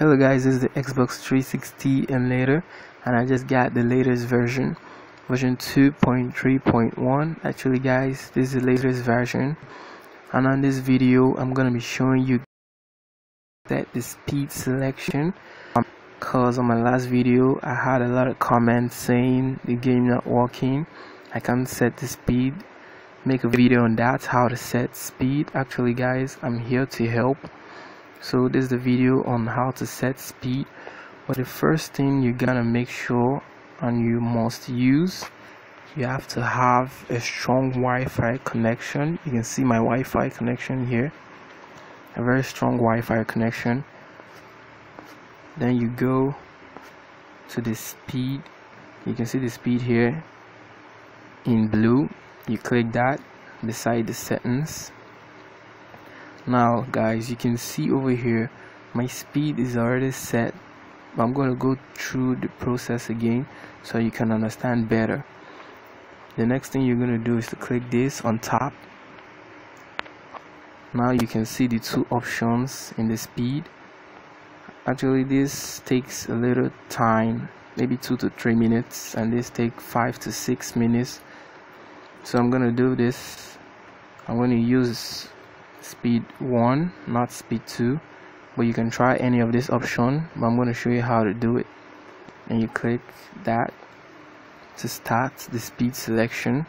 Hello guys, this is the Xbox 360 emulator and I just got the latest version version 2.3.1 actually guys this is the latest version and on this video I'm gonna be showing you that the speed selection um, because on my last video I had a lot of comments saying the game not working. I can't set the speed make a video on that how to set speed. Actually guys I'm here to help so this is the video on how to set speed. But the first thing you gotta make sure and you must use you have to have a strong Wi-Fi connection. You can see my Wi-Fi connection here. A very strong Wi-Fi connection. Then you go to the speed. You can see the speed here in blue. You click that beside the settings now guys. You can see over here my speed is already set. But I'm going to go through the process again so you can understand better. The next thing you're going to do is to click this on top. Now you can see the two options in the speed. Actually this takes a little time maybe two to three minutes and this take five to six minutes. So I'm gonna do this. I'm to use speed 1 not speed 2 but you can try any of this option but I'm going to show you how to do it. And you click that to start the speed selection.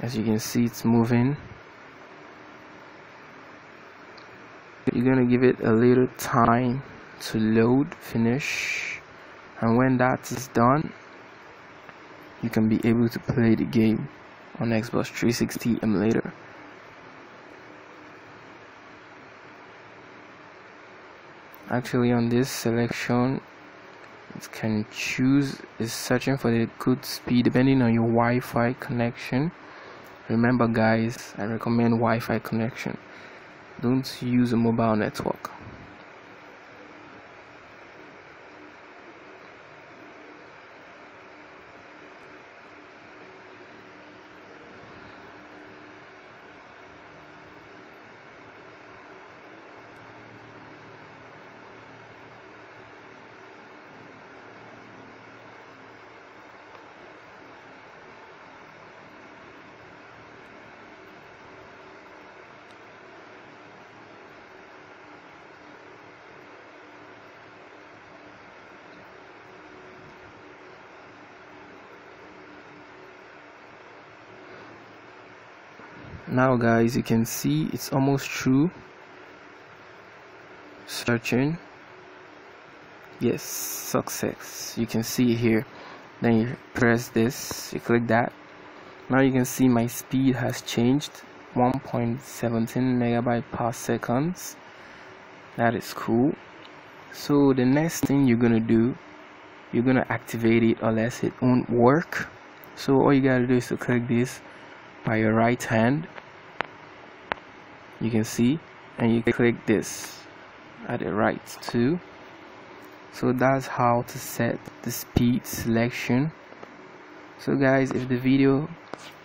As you can see it's moving. You're going to give it a little time to load finish. And when that is done you can be able to play the game on Xbox 360 emulator actually on this selection it can choose is searching for the good speed depending on your Wi-Fi connection. Remember guys I recommend Wi-Fi connection. Don't use a mobile network now guys you can see it's almost true searching. Yes success. You can see here. Then you press this. You click that. Now you can see my speed has changed. 1.17 megabyte per seconds. That is cool. So the next thing you're gonna do you're gonna activate it unless it won't work. So all you gotta do is to click this by your right hand you can see and you click this at the right too. So that's how to set the speed selection. So guys if the video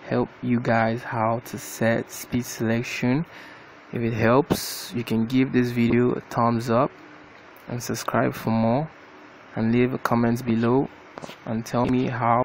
helped you guys how to set speed selection if it helps you can give this video a thumbs up and subscribe for more. And leave a comments below and tell me how